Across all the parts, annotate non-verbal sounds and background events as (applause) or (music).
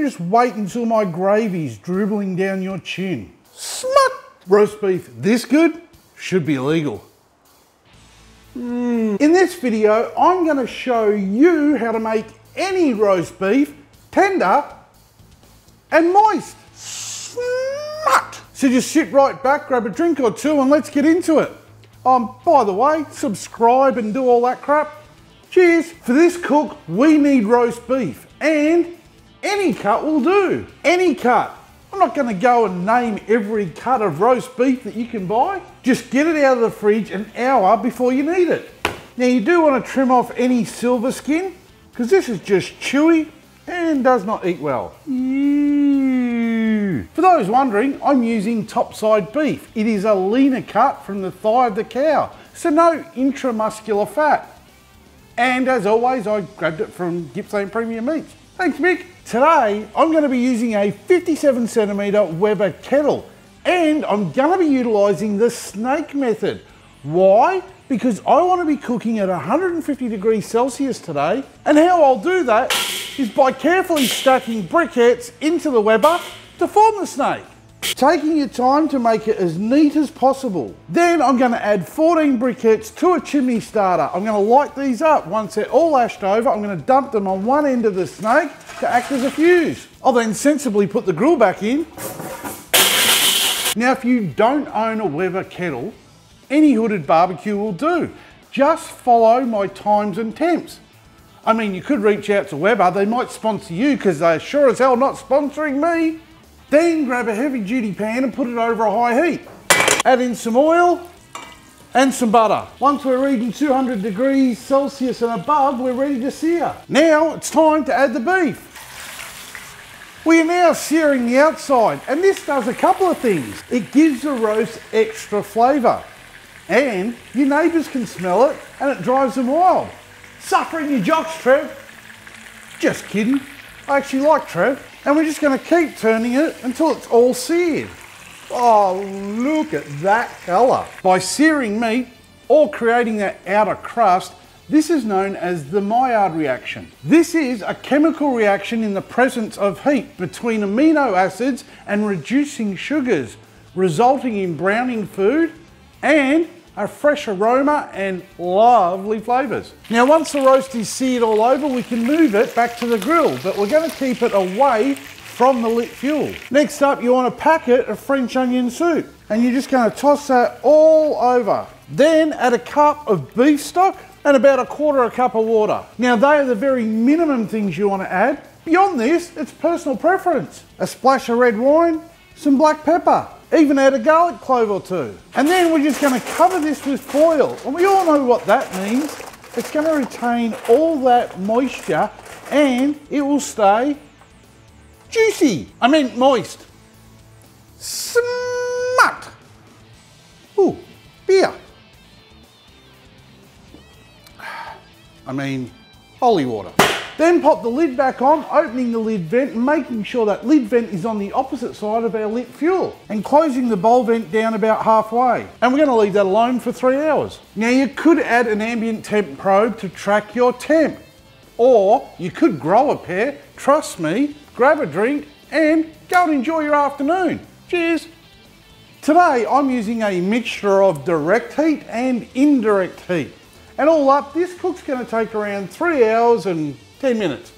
You just wait until my gravy's dribbling down your chin. Smut! Roast beef this good should be illegal. Mm. In this video, I'm gonna show you how to make any roast beef tender and moist. Smut! So just sit right back, grab a drink or two and let's get into it. Um, by the way, subscribe and do all that crap. Cheers. For this cook, we need roast beef and any cut will do. Any cut. I'm not going to go and name every cut of roast beef that you can buy. Just get it out of the fridge an hour before you need it. Now you do want to trim off any silver skin because this is just chewy and does not eat well. For those wondering, I'm using topside beef. It is a leaner cut from the thigh of the cow, so no intramuscular fat. And as always, I grabbed it from Gippsland Premium Meats. Thanks, Mick. Today, I'm going to be using a 57 centimetre Weber kettle and I'm going to be utilising the snake method. Why? Because I want to be cooking at 150 degrees Celsius today and how I'll do that is by carefully stacking briquettes into the Weber to form the snake. Taking your time to make it as neat as possible. Then I'm going to add 14 briquettes to a chimney starter. I'm going to light these up. Once they're all ashed over, I'm going to dump them on one end of the snake to act as a fuse. I'll then sensibly put the grill back in. Now if you don't own a Weber kettle, any hooded barbecue will do. Just follow my times and temps. I mean, you could reach out to Weber, they might sponsor you because they're sure as hell not sponsoring me. Then grab a heavy duty pan and put it over a high heat. Add in some oil and some butter. Once we're reading 200 degrees Celsius and above, we're ready to sear. Now it's time to add the beef. We are now searing the outside and this does a couple of things. It gives the roast extra flavour and your neighbours can smell it and it drives them wild. Suffering your jocks, Trev. Just kidding. I actually like Trev. And we're just going to keep turning it until it's all seared. Oh, look at that colour. By searing meat or creating that outer crust, this is known as the Maillard reaction. This is a chemical reaction in the presence of heat between amino acids and reducing sugars, resulting in browning food and a fresh aroma and lovely flavours. Now once the roast is seared all over, we can move it back to the grill, but we're going to keep it away from the lit fuel. Next up, you want a packet of French onion soup, and you're just going to toss that all over. Then add a cup of beef stock and about a quarter of a cup of water. Now they are the very minimum things you want to add. Beyond this, it's personal preference. A splash of red wine, some black pepper, even add a garlic clove or two. And then we're just gonna cover this with foil. And we all know what that means. It's gonna retain all that moisture and it will stay juicy. I mean moist. Smut. Ooh, beer. (sighs) I mean, holy water. Then pop the lid back on, opening the lid vent and making sure that lid vent is on the opposite side of our lit fuel and closing the bowl vent down about halfway. And we're gonna leave that alone for three hours. Now you could add an ambient temp probe to track your temp or you could grow a pair, trust me, grab a drink and go and enjoy your afternoon. Cheers. Today I'm using a mixture of direct heat and indirect heat. And all up, this cook's gonna take around three hours and 10 minutes.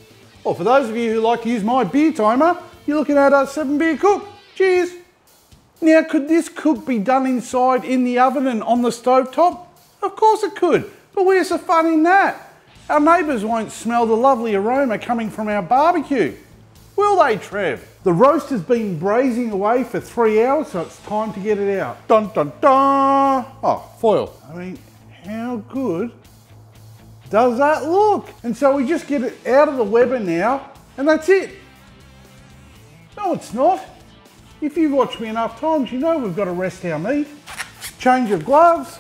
Or for those of you who like to use my beer timer, you're looking at a seven beer cook. Cheers. Now, could this cook be done inside in the oven and on the stove top? Of course it could, but where's the fun in that? Our neighbours won't smell the lovely aroma coming from our barbecue. Will they, Trev? The roast has been braising away for three hours, so it's time to get it out. Dun dun dun! Oh, foil. I mean, how good does that look? And so we just get it out of the Weber now, and that's it. No, it's not. If you've watched me enough times, you know we've got to rest our meat. Change of gloves.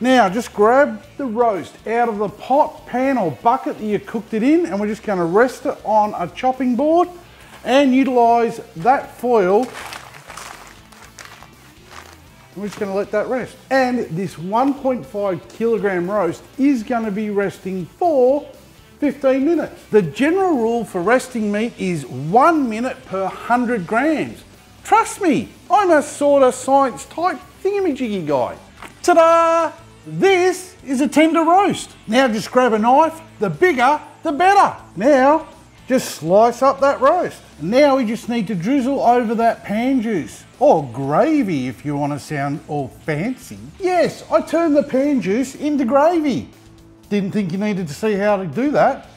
Now, just grab the roast out of the pot, pan or bucket that you cooked it in, and we're just gonna rest it on a chopping board and utilize that foil we're just going to let that rest. And this 1.5 kilogram roast is going to be resting for 15 minutes. The general rule for resting meat is one minute per 100 grams. Trust me, I'm a sort of science type thingamajiggy guy. Ta-da! This is a tender roast. Now just grab a knife, the bigger, the better. Now, just slice up that roast. Now we just need to drizzle over that pan juice, or gravy if you want to sound all fancy. Yes, I turned the pan juice into gravy. Didn't think you needed to see how to do that.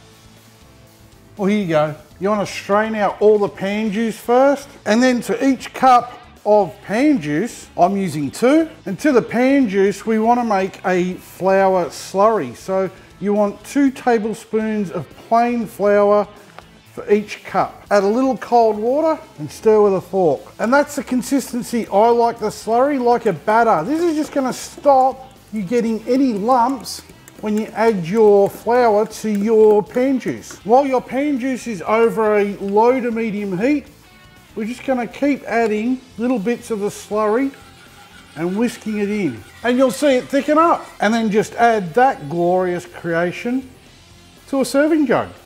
Well, here you go. You want to strain out all the pan juice first, and then to each cup of pan juice, I'm using two. And to the pan juice, we want to make a flour slurry. So you want two tablespoons of plain flour for each cup. Add a little cold water and stir with a fork. And that's the consistency I like the slurry, like a batter. This is just gonna stop you getting any lumps when you add your flour to your pan juice. While your pan juice is over a low to medium heat, we're just gonna keep adding little bits of the slurry and whisking it in. And you'll see it thicken up. And then just add that glorious creation to a serving jug.